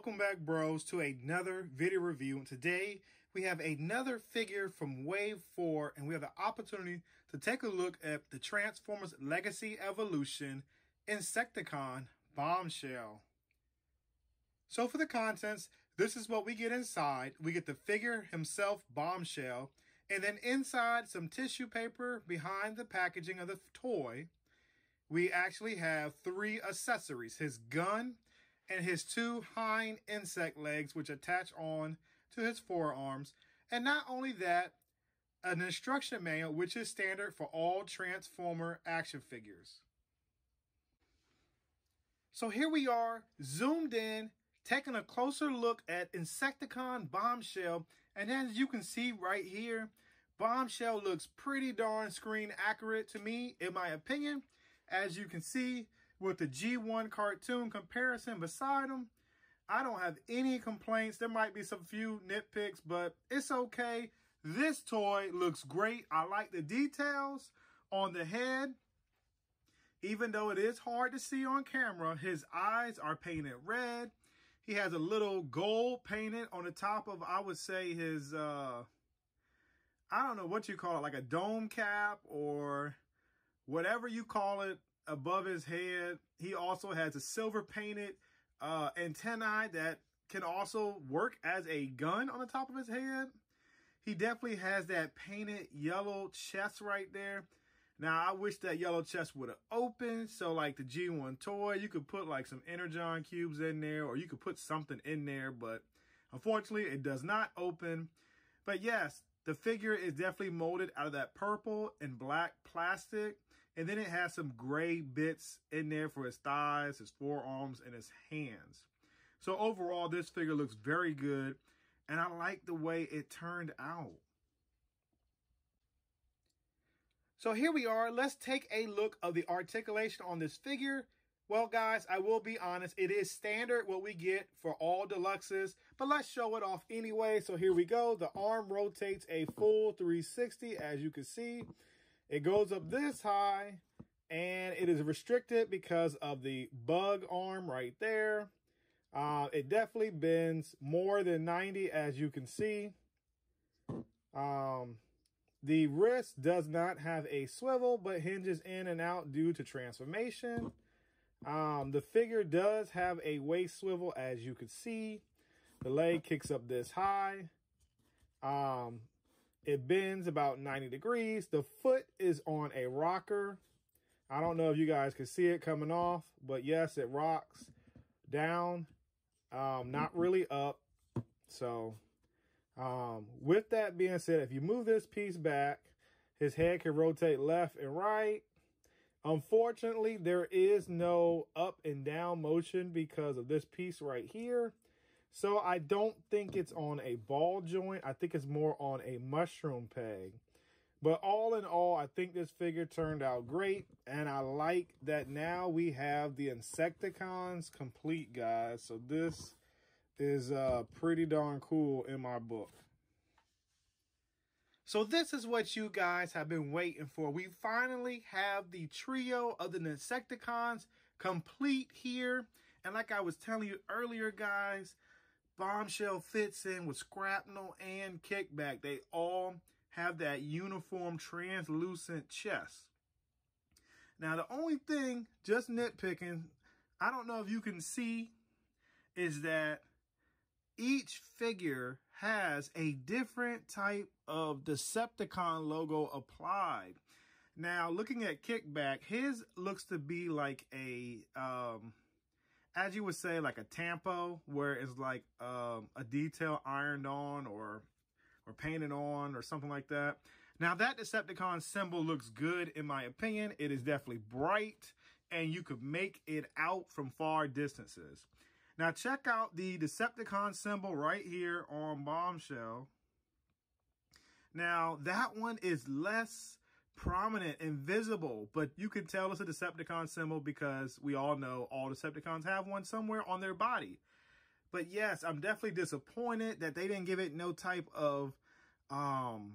Welcome back, bros, to another video review. And today we have another figure from Wave 4, and we have the opportunity to take a look at the Transformers Legacy Evolution Insecticon Bombshell. So for the contents, this is what we get inside. We get the figure himself, Bombshell, and then inside some tissue paper behind the packaging of the toy, we actually have three accessories. His gun, and his two hind insect legs, which attach on to his forearms. And not only that, an instruction manual, which is standard for all Transformer action figures. So here we are, zoomed in, taking a closer look at Insecticon Bombshell. And as you can see right here, Bombshell looks pretty darn screen accurate to me, in my opinion. As you can see, with the G1 cartoon comparison beside them. I don't have any complaints. There might be some few nitpicks, but it's okay. This toy looks great. I like the details on the head. Even though it is hard to see on camera, his eyes are painted red. He has a little gold painted on the top of, I would say, his, uh, I don't know what you call it, like a dome cap or whatever you call it above his head. He also has a silver painted uh, antennae that can also work as a gun on the top of his head. He definitely has that painted yellow chest right there. Now, I wish that yellow chest would have opened. So like the G1 toy, you could put like some Energon cubes in there or you could put something in there. But unfortunately, it does not open. But yes, the figure is definitely molded out of that purple and black plastic. And then it has some gray bits in there for his thighs, his forearms, and his hands. So overall, this figure looks very good. And I like the way it turned out. So here we are. Let's take a look of the articulation on this figure. Well, guys, I will be honest. It is standard what we get for all deluxes, but let's show it off anyway. So here we go. The arm rotates a full 360, as you can see. It goes up this high, and it is restricted because of the bug arm right there. Uh, it definitely bends more than 90, as you can see. Um, the wrist does not have a swivel, but hinges in and out due to transformation. Um, the figure does have a waist swivel, as you can see. The leg kicks up this high. Um, it bends about 90 degrees. The foot is on a rocker. I don't know if you guys can see it coming off, but yes, it rocks down, um, not really up. So, um, with that being said, if you move this piece back, his head can rotate left and right. Unfortunately, there is no up and down motion because of this piece right here. So I don't think it's on a ball joint. I think it's more on a mushroom peg. But all in all, I think this figure turned out great. And I like that now we have the Insecticons complete, guys. So this is uh, pretty darn cool in my book. So this is what you guys have been waiting for. We finally have the trio of the Insecticons complete here. And like I was telling you earlier, guys, Bombshell fits in with Scrapnel and Kickback. They all have that uniform translucent chest. Now, the only thing, just nitpicking, I don't know if you can see, is that each figure has a different type of Decepticon logo applied. Now, looking at Kickback, his looks to be like a, um, as you would say, like a tampo, where it's like um, a detail ironed on or or painted on or something like that. Now, that Decepticon symbol looks good, in my opinion. It is definitely bright, and you could make it out from far distances. Now, check out the Decepticon symbol right here on Bombshell. Now, that one is less prominent and visible, but you can tell it's a Decepticon symbol because we all know all Decepticons have one somewhere on their body. But yes, I'm definitely disappointed that they didn't give it no type of um,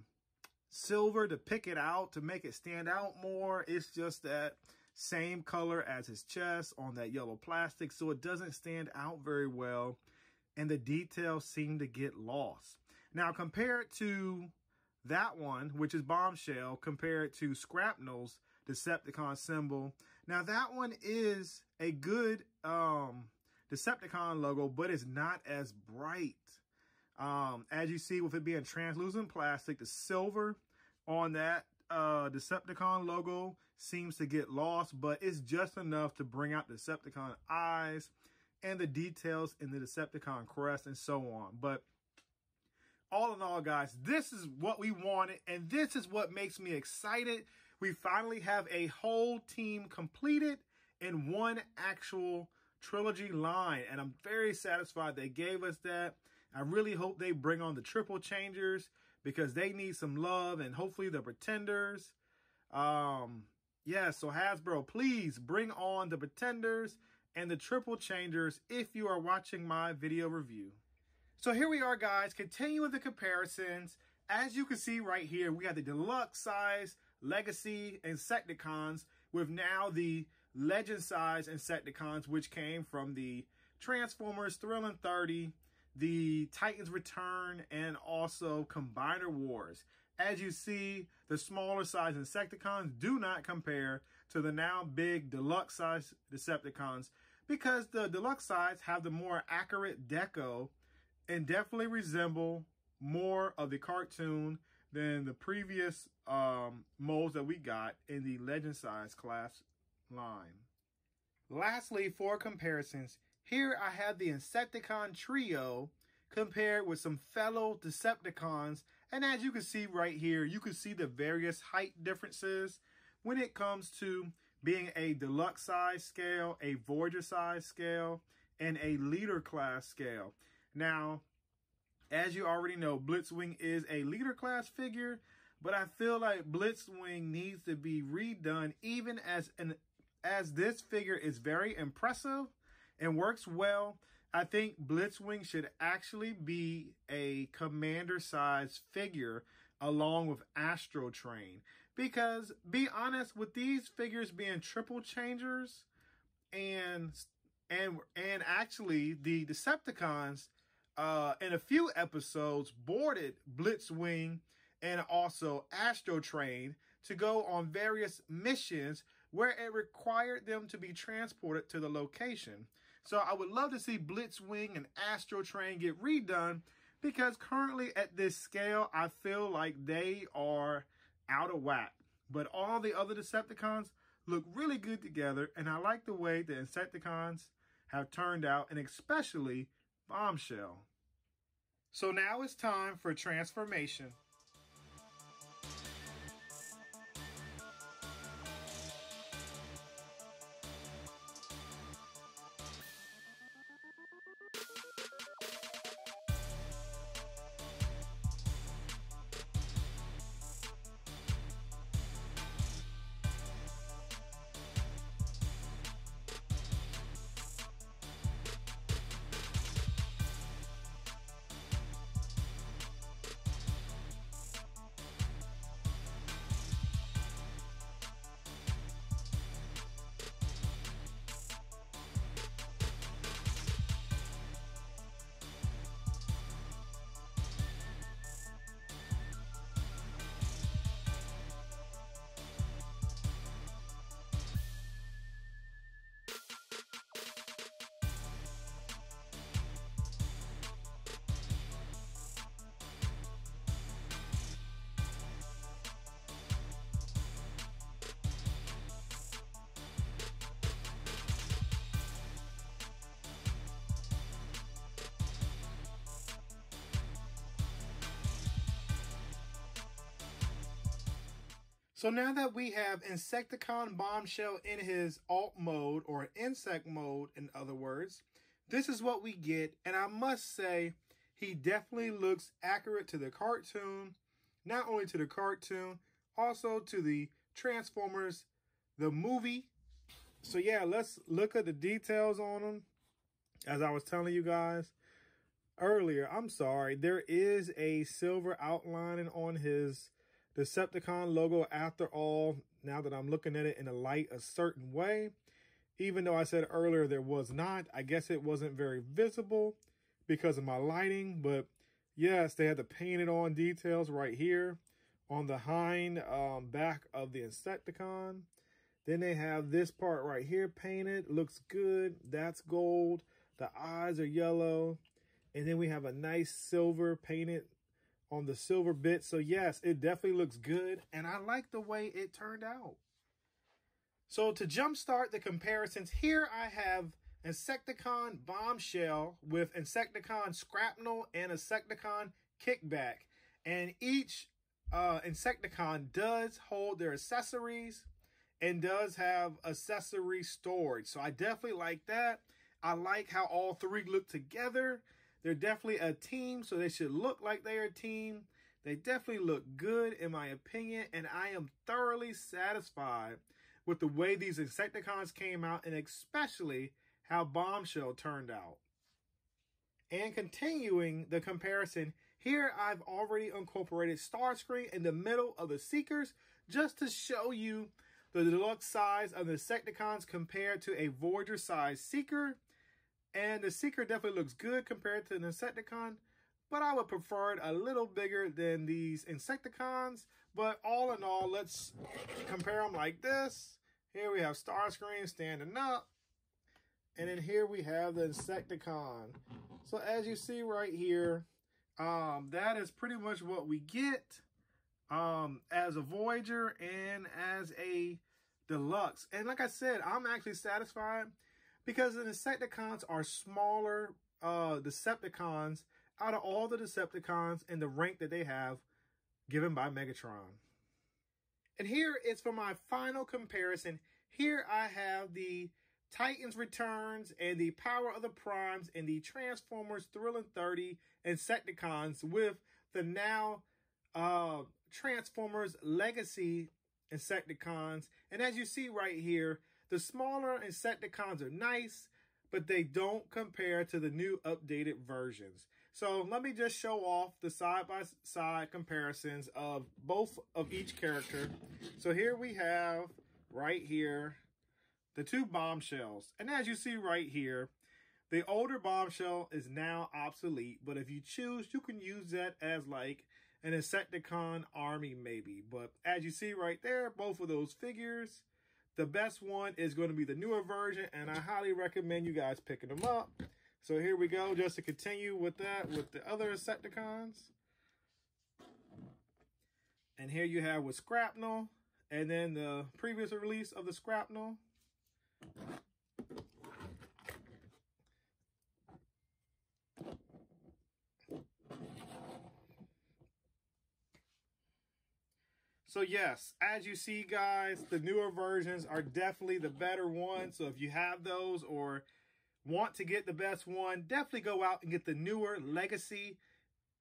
silver to pick it out, to make it stand out more. It's just that same color as his chest on that yellow plastic, so it doesn't stand out very well. and the details seem to get lost. Now, compared to that one, which is Bombshell, compared to Skrapnel's Decepticon symbol. Now, that one is a good um, Decepticon logo, but it's not as bright. Um, as you see, with it being translucent plastic, the silver on that uh, Decepticon logo seems to get lost, but it's just enough to bring out Decepticon eyes and the details in the Decepticon crest and so on. But all in all, guys, this is what we wanted, and this is what makes me excited. We finally have a whole team completed in one actual trilogy line, and I'm very satisfied they gave us that. I really hope they bring on the triple changers because they need some love, and hopefully the pretenders. Um, yeah, so Hasbro, please bring on the pretenders and the triple changers if you are watching my video review. So here we are, guys, continuing the comparisons. As you can see right here, we have the deluxe size Legacy Insecticons with now the Legend size Insecticons, which came from the Transformers Thrilling 30, the Titans Return, and also Combiner Wars. As you see, the smaller size Insecticons do not compare to the now big deluxe size Decepticons because the deluxe size have the more accurate deco and definitely resemble more of the cartoon than the previous um, molds that we got in the Legend Size class line. Lastly, for comparisons, here I have the Insecticon Trio compared with some fellow Decepticons. And as you can see right here, you can see the various height differences when it comes to being a deluxe size scale, a Voyager size scale, and a leader class scale. Now, as you already know, Blitzwing is a leader class figure, but I feel like Blitzwing needs to be redone even as an as this figure is very impressive and works well. I think Blitzwing should actually be a commander size figure along with Astrotrain. Because be honest, with these figures being triple changers and and and actually the Decepticons uh, in a few episodes boarded Blitzwing and also Astrotrain to go on various missions where it required them to be transported to the location. So I would love to see Blitzwing and Astrotrain get redone because currently at this scale, I feel like they are out of whack. But all the other Decepticons look really good together, and I like the way the Insecticons have turned out, and especially Bombshell. So now it's time for transformation. So now that we have Insecticon Bombshell in his alt mode or insect mode, in other words, this is what we get. And I must say, he definitely looks accurate to the cartoon, not only to the cartoon, also to the Transformers, the movie. So yeah, let's look at the details on him. As I was telling you guys earlier, I'm sorry, there is a silver outlining on his Decepticon logo after all, now that I'm looking at it in a light a certain way. Even though I said earlier there was not, I guess it wasn't very visible. because of my lighting, but yes, they had the painted on details right here on the hind um, back of the Insecticon. Then they have this part right here painted. Looks good. That's gold. The eyes are yellow. And then we have a nice silver painted on the silver bit. So yes, it definitely looks good. And I like the way it turned out. So to jumpstart the comparisons, here I have Insecticon Bombshell with Insecticon Scrapnel and Insecticon Kickback. And each uh, Insecticon does hold their accessories and does have accessory storage. So I definitely like that. I like how all three look together. They're definitely a team, so they should look like they're a team. They definitely look good, in my opinion, and I am thoroughly satisfied with the way these Insecticons came out, and especially how Bombshell turned out. And continuing the comparison, here I've already incorporated Starscream in the middle of the Seekers just to show you the deluxe size of the Insecticons compared to a Voyager size Seeker. And the Seeker definitely looks good compared to the Insecticon, but I would prefer it a little bigger than these Insecticons. But all in all, let's compare them like this. Here we have Starscream standing up. And then here we have the Insecticon. So as you see right here, um, that is pretty much what we get um, as a Voyager and as a Deluxe. And like I said, I'm actually satisfied because the Insecticons are smaller uh, Decepticons out of all the Decepticons and the rank that they have given by Megatron. And here is for my final comparison. Here I have the Titans Returns and the Power of the Primes and the Transformers Thrilling 30 and Insecticons with the now uh, Transformers Legacy Insecticons. And as you see right here, the smaller Insecticons are nice, but they don't compare to the new updated versions. So let me just show off the side-by-side -side comparisons of both of each character. So here we have right here the two bombshells. And as you see right here, the older bombshell is now obsolete, but if you choose, you can use that as like an Insecticon army maybe. But as you see right there, both of those figures, the best one is going to be the newer version, and I highly recommend you guys picking them up. So here we go, just to continue with that, with the other Insecticons. And here you have with Scrapnel, and then the previous release of the Scrapnel. So yes, as you see guys, the newer versions are definitely the better ones. So if you have those or want to get the best one, definitely go out and get the newer Legacy,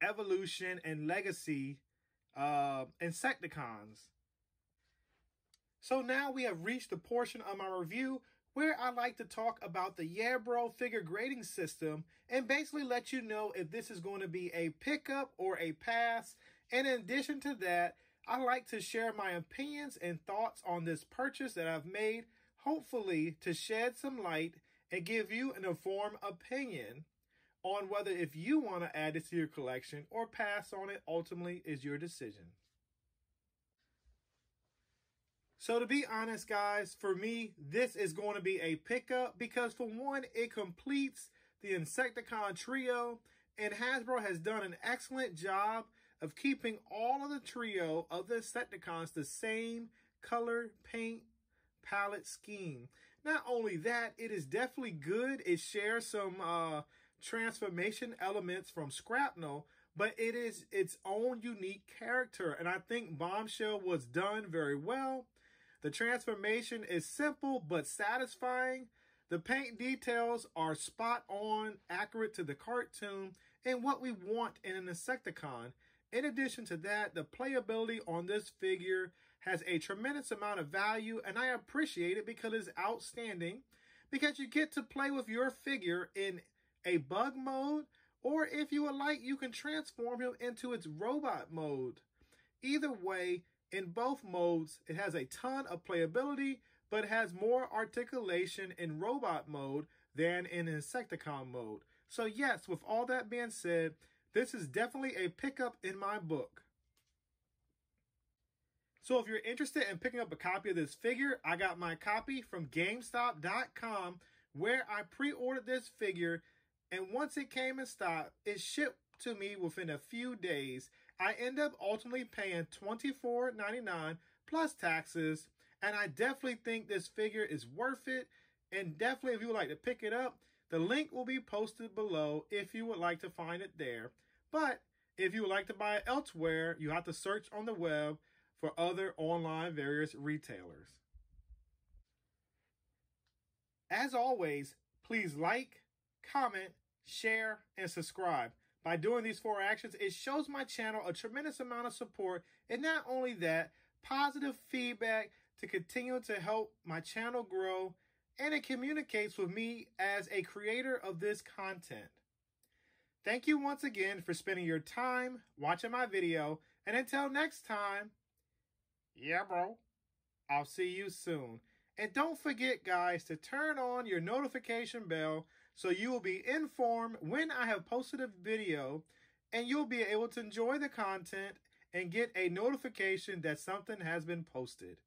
Evolution, and Legacy uh, Insecticons. So now we have reached the portion of my review where I like to talk about the Bro figure grading system and basically let you know if this is going to be a pickup or a pass. And in addition to that, I like to share my opinions and thoughts on this purchase that I've made, hopefully to shed some light and give you an informed opinion on whether if you want to add it to your collection or pass on it ultimately is your decision. So to be honest, guys, for me, this is going to be a pickup because for one, it completes the Insecticon trio and Hasbro has done an excellent job of keeping all of the trio of the Insecticons the same color paint palette scheme. Not only that, it is definitely good. It shares some uh, transformation elements from Scrapnel, but it is its own unique character. And I think Bombshell was done very well. The transformation is simple but satisfying. The paint details are spot on, accurate to the cartoon, and what we want in an Insecticon. In addition to that, the playability on this figure has a tremendous amount of value, and I appreciate it because it's outstanding. Because you get to play with your figure in a bug mode, or if you would like, you can transform him into its robot mode. Either way, in both modes, it has a ton of playability, but has more articulation in robot mode than in Insecticon mode. So yes, with all that being said, this is definitely a pickup in my book. So if you're interested in picking up a copy of this figure, I got my copy from GameStop.com where I pre-ordered this figure and once it came in stock, it shipped to me within a few days. I end up ultimately paying $24.99 plus taxes and I definitely think this figure is worth it and definitely if you would like to pick it up, the link will be posted below if you would like to find it there. But if you would like to buy it elsewhere, you have to search on the web for other online various retailers. As always, please like, comment, share, and subscribe. By doing these four actions, it shows my channel a tremendous amount of support, and not only that, positive feedback to continue to help my channel grow, and it communicates with me as a creator of this content. Thank you once again for spending your time watching my video. And until next time, yeah, bro, I'll see you soon. And don't forget, guys, to turn on your notification bell so you will be informed when I have posted a video and you'll be able to enjoy the content and get a notification that something has been posted.